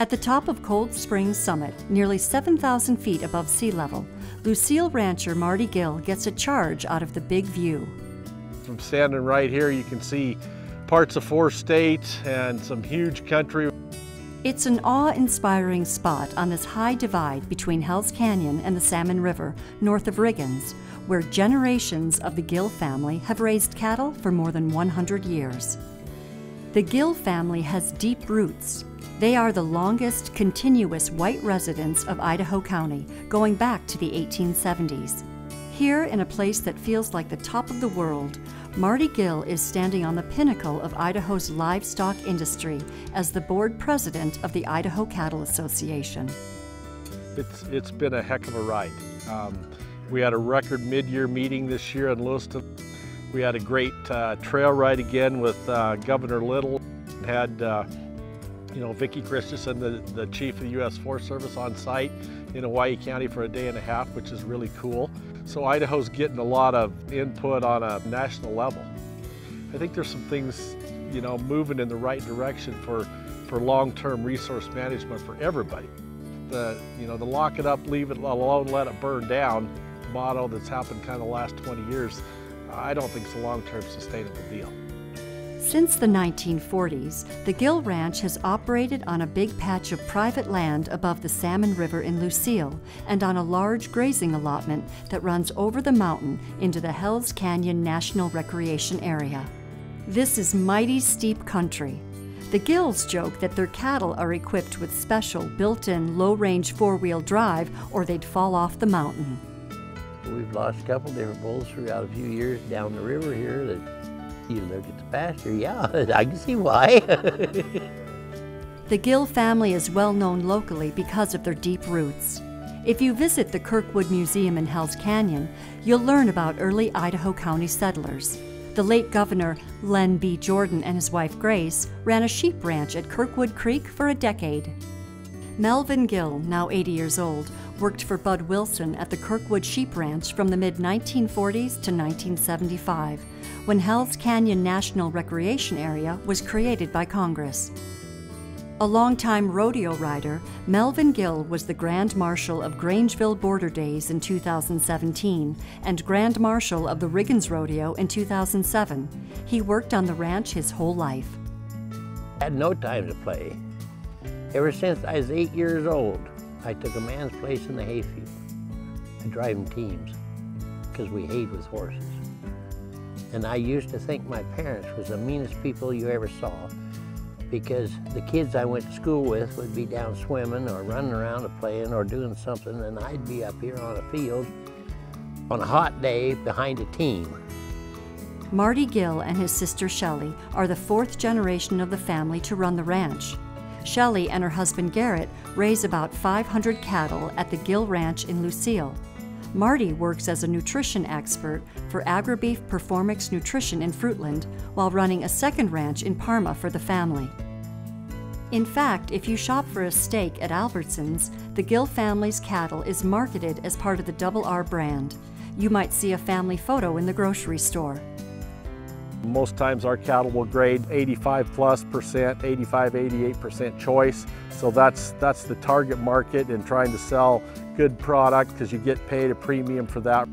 At the top of Cold Springs Summit, nearly 7,000 feet above sea level, Lucile rancher Marty Gill gets a charge out of the big view. From standing right here, you can see parts of four states and some huge country. It's an awe-inspiring spot on this high divide between Hell's Canyon and the Salmon River, north of Riggins, where generations of the Gill family have raised cattle for more than 100 years. The Gill family has deep roots. They are the longest continuous white residents of Idaho County, going back to the 1870s. Here, in a place that feels like the top of the world, Marty Gill is standing on the pinnacle of Idaho's livestock industry as the board president of the Idaho Cattle Association. It's, it's been a heck of a ride. Um, we had a record mid-year meeting this year in Lewiston. We had a great uh, trail ride again with uh, Governor Little. Had uh, you know Vicki Christiansen, the, the chief of the U.S. Forest Service, on site in Idaho County for a day and a half, which is really cool. So Idaho's getting a lot of input on a national level. I think there's some things you know moving in the right direction for for long-term resource management for everybody. The you know the lock it up, leave it alone, let it burn down motto that's happened kind of the last 20 years, I don't think it's a long-term sustainable deal. Since the 1940s, the Gill Ranch has operated on a big patch of private land above the Salmon River in Lucile and on a large grazing allotment that runs over the mountain into the Hells Canyon National Recreation Area. This is mighty steep country. The Gills joke that their cattle are equipped with special built in low range four wheel drive or they'd fall off the mountain. We've lost a couple different bulls throughout a few years down the river here that you look at the pasture, yeah, I can see why. the Gill family is well known locally because of their deep roots. If you visit the Kirkwood Museum in Hells Canyon, you'll learn about early Idaho County settlers. The late Governor Len B. Jordan and his wife Grace ran a sheep ranch at Kirkwood Creek for a decade. Melvin Gill, now 80 years old, worked for Bud Wilson at the Kirkwood Sheep Ranch from the mid 1940s to 1975, when Hells Canyon National Recreation Area was created by Congress. A longtime rodeo rider, Melvin Gill was the Grand Marshal of Grangeville Border Days in 2017 and Grand Marshal of the Riggins Rodeo in 2007. He worked on the ranch his whole life. I had no time to play. Ever since I was eight years old, I took a man's place in the hayfield. Driving teams because we hayed with horses. And I used to think my parents was the meanest people you ever saw because the kids I went to school with would be down swimming or running around or playing or doing something and I'd be up here on a field on a hot day behind a team. Marty Gill and his sister Shelley are the fourth generation of the family to run the ranch. Shelley and her husband Garrett raise about 500 cattle at the Gill Ranch in Lucile. Marty works as a nutrition expert for AgriBeef Performix Nutrition in Fruitland while running a second ranch in Parma for the family. In fact, if you shop for a steak at Albertsons, the Gill family's cattle is marketed as part of the Double R brand. You might see a family photo in the grocery store. Most times our cattle will grade 85 plus percent, 85, 88 percent choice. So that's, that's the target market and trying to sell good product because you get paid a premium for that.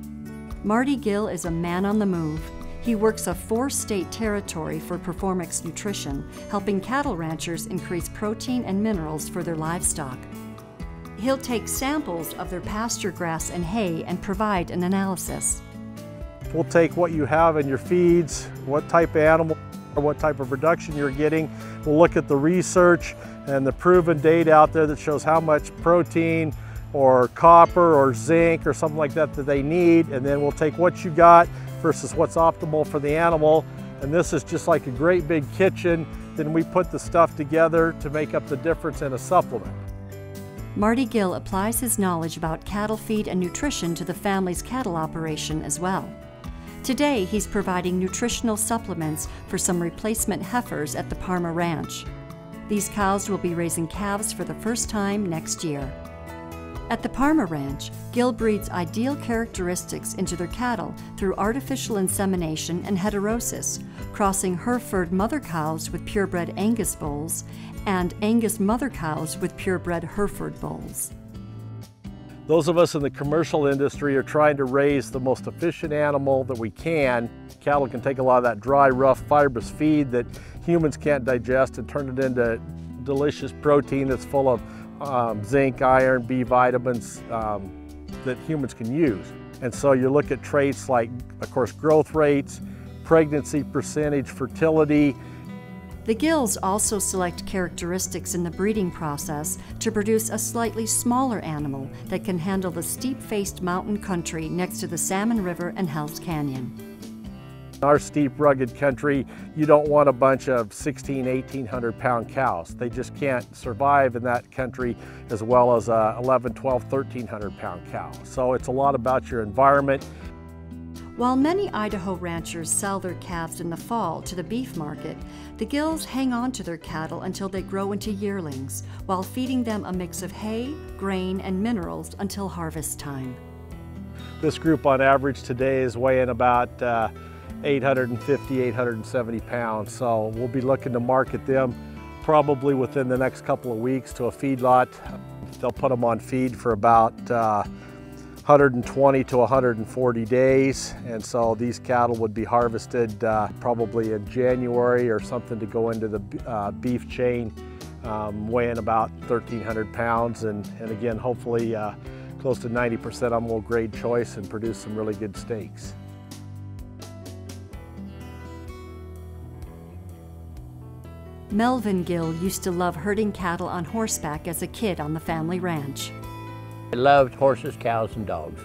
Marty Gill is a man on the move. He works a four-state territory for Performix Nutrition, helping cattle ranchers increase protein and minerals for their livestock. He'll take samples of their pasture grass and hay and provide an analysis. We'll take what you have in your feeds, what type of animal or what type of production you're getting. We'll look at the research and the proven data out there that shows how much protein or copper or zinc or something like that that they need. And then we'll take what you got versus what's optimal for the animal. And this is just like a great big kitchen. Then we put the stuff together to make up the difference in a supplement. Marty Gill applies his knowledge about cattle feed and nutrition to the family's cattle operation as well. Today, he's providing nutritional supplements for some replacement heifers at the Parma Ranch. These cows will be raising calves for the first time next year. At the Parma Ranch, Gill breeds ideal characteristics into their cattle through artificial insemination and heterosis, crossing Hereford mother cows with purebred Angus bulls and Angus mother cows with purebred Hereford bulls. Those of us in the commercial industry are trying to raise the most efficient animal that we can. Cattle can take a lot of that dry, rough, fibrous feed that humans can't digest and turn it into delicious protein that's full of um, zinc, iron, B vitamins um, that humans can use. And so you look at traits like, of course, growth rates, pregnancy percentage, fertility, the gills also select characteristics in the breeding process to produce a slightly smaller animal that can handle the steep-faced mountain country next to the Salmon River and Hell's Canyon. Our steep, rugged country, you don't want a bunch of 16, 1800 pound cows. They just can't survive in that country as well as a 11, 12, 1300 pound cow. So it's a lot about your environment while many Idaho ranchers sell their calves in the fall to the beef market, the Gills hang on to their cattle until they grow into yearlings, while feeding them a mix of hay, grain, and minerals until harvest time. This group on average today is weighing about uh, 850, 870 pounds, so we'll be looking to market them probably within the next couple of weeks to a feedlot. They'll put them on feed for about uh, 120 to 140 days and so these cattle would be harvested uh, probably in January or something to go into the uh, beef chain um, weighing about 1,300 pounds and, and again hopefully uh, close to 90% of them will grade choice and produce some really good steaks. Melvin Gill used to love herding cattle on horseback as a kid on the family ranch. I loved horses, cows, and dogs.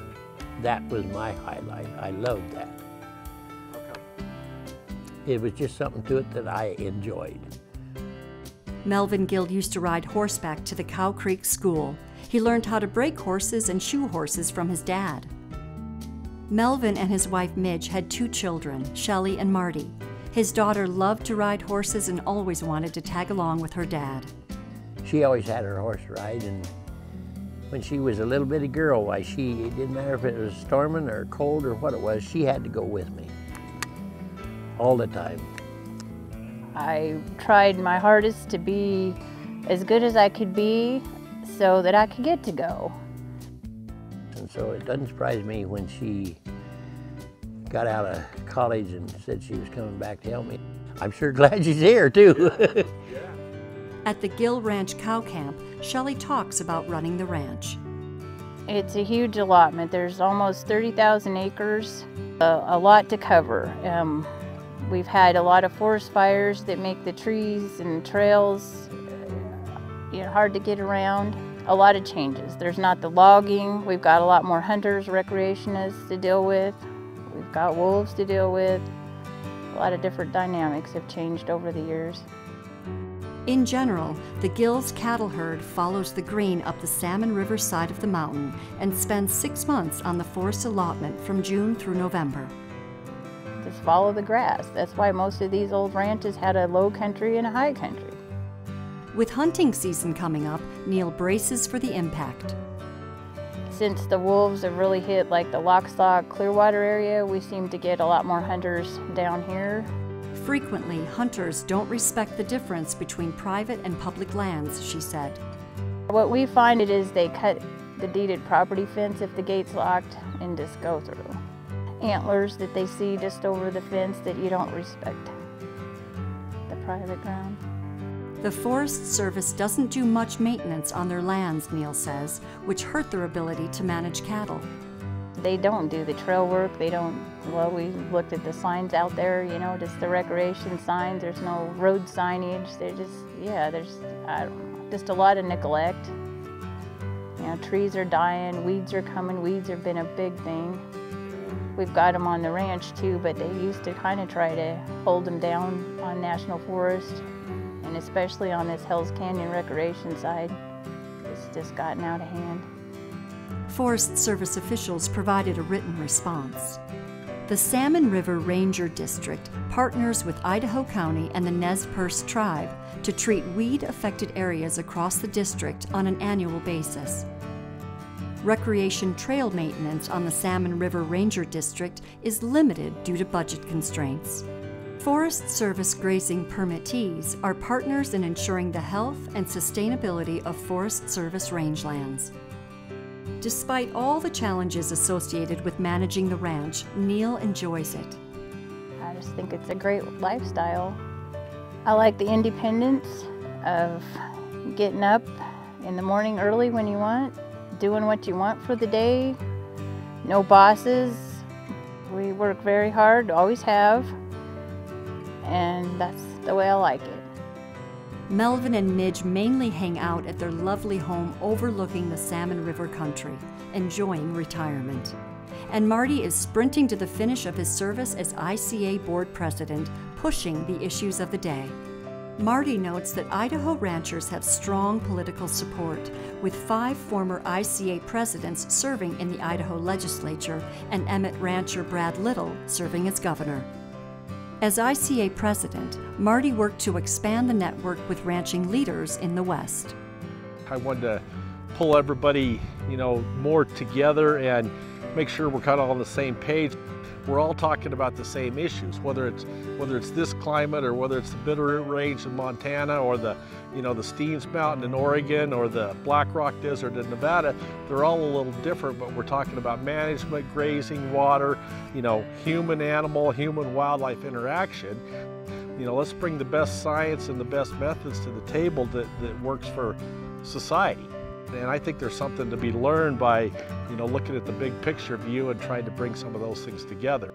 That was my highlight. I loved that. Okay. It was just something to it that I enjoyed. Melvin Gill used to ride horseback to the Cow Creek School. He learned how to break horses and shoe horses from his dad. Melvin and his wife Midge had two children, Shelley and Marty. His daughter loved to ride horses and always wanted to tag along with her dad. She always had her horse ride and when she was a little bitty girl, why she, it didn't matter if it was storming or cold or what it was, she had to go with me all the time. I tried my hardest to be as good as I could be so that I could get to go. And so it doesn't surprise me when she got out of college and said she was coming back to help me. I'm sure glad she's here too. At the Gill Ranch Cow Camp, Shelley talks about running the ranch. It's a huge allotment. There's almost 30,000 acres, a, a, lot to cover. Um, we've had a lot of forest fires that make the trees and trails you know, hard to get around. A lot of changes. There's not the logging. We've got a lot more hunters, recreationists to deal with. We've got wolves to deal with. A lot of different dynamics have changed over the years. In general, the Gills cattle herd follows the green up the Salmon River side of the mountain and spends six months on the forest allotment from June through November. Just follow the grass. That's why most of these old ranches had a low country and a high country. With hunting season coming up, Neil braces for the impact. Since the wolves have really hit like the Lochsa Clearwater area, we seem to get a lot more hunters down here Frequently, hunters don't respect the difference between private and public lands, she said. What we find it is they cut the deeded property fence if the gate's locked and just go through. Antlers that they see just over the fence that you don't respect the private ground. The Forest Service doesn't do much maintenance on their lands, Neil says, which hurt their ability to manage cattle. They don't do the trail work. They don't, well, we looked at the signs out there, you know, just the recreation signs. There's no road signage. They're just, yeah, there's just a lot of neglect. You know, trees are dying, weeds are coming. Weeds have been a big thing. We've got them on the ranch too, but they used to kind of try to hold them down on National Forest and especially on this Hells Canyon recreation side. It's just gotten out of hand. Forest Service officials provided a written response. The Salmon River Ranger District partners with Idaho County and the Nez Perce tribe to treat weed affected areas across the district on an annual basis. recreation trail maintenance on the Salmon River Ranger District is limited due to budget constraints. Forest Service grazing permittees are partners in ensuring the health and sustainability of Forest Service rangelands. Despite all the challenges associated with managing the ranch, Neil enjoys it. I just think it's a great lifestyle. I like the independence of getting up in the morning early when you want, doing what you want for the day, no bosses. We work very hard, always have, and that's the way I like it. Melvin and Midge mainly hang out at their lovely home overlooking the Salmon River country, enjoying retirement. And Marty is sprinting to the finish of his service as ICA board president, pushing the issues of the day. Marty notes that Idaho ranchers have strong political support, with five former ICA presidents serving in the Idaho legislature and Emmett rancher Brad Little serving as governor. As ICA president, Marty worked to expand the network with ranching leaders in the West. I wanted to pull everybody, you know, more together and make sure we're kind of on the same page. We're all talking about the same issues, whether it's whether it's this climate or whether it's the Bitterroot Range in Montana or the, you know, the Steens Mountain in Oregon or the Black Rock Desert in Nevada. They're all a little different, but we're talking about management, grazing, water, you know, human animal, human wildlife interaction. You know, let's bring the best science and the best methods to the table that, that works for society. And I think there's something to be learned by, you know, looking at the big picture view and trying to bring some of those things together.